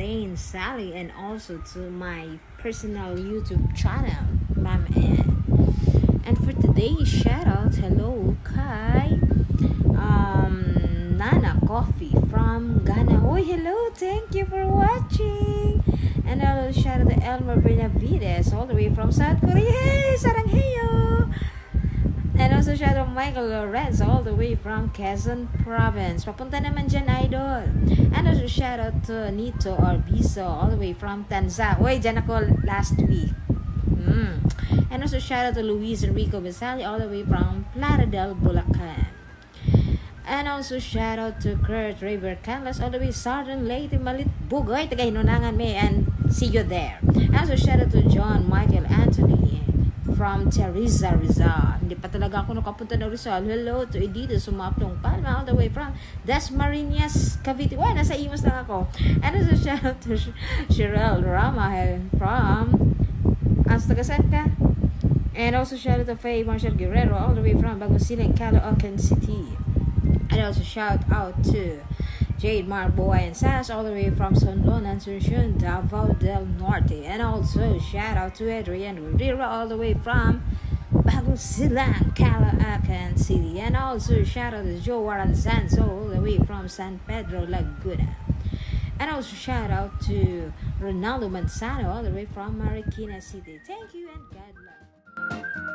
Sally and also to my personal YouTube channel. And for today's shout out, hello Kai um, Nana Kofi from Ghana. Oh, hello, thank you for watching. And I'll shout out to Elmer Benavides all the way from South Korea. Hey, sarangheyo! And also shout out to Michael Lorenz all the way from Quezon Province. Papunta naman dyan, idol. And also shout out to Nito Orbizo all the way from Tanza. Uy, dyan ako last week. Mm. And also shout out to Luis Enrico Basali all the way from Plaridel Bulacan. And also shout out to Kurt River all the way Southern Leyte Malit Bugoy taga Hinunangan me and see you there. And also shout out to John Michael Anthony from Teresa Rizal. Hindi pa talaga ako nakapunta ng Rizal. Hello to Edith Sumaplong Palma all the way from Dasmariñas, Cavite. Why, nasa Imus lang ako. And also shout out to Cheryl Rama from As? And also shout out to Faye Marshall Guerrero all the way from Bagusiling, Caloocan City. And also shout out to Jade Mark Boy and Sass all the way from Juan Asunción, Davao del Norte. And also shout out to Adrian Rivera all the way from Bagusilang, Caloocan City. And also shout out to Joe Waranzanzo all the way from San Pedro Laguna. And also shout out to Ronaldo Manzano all the way from Marikina City. Thank you and God bless.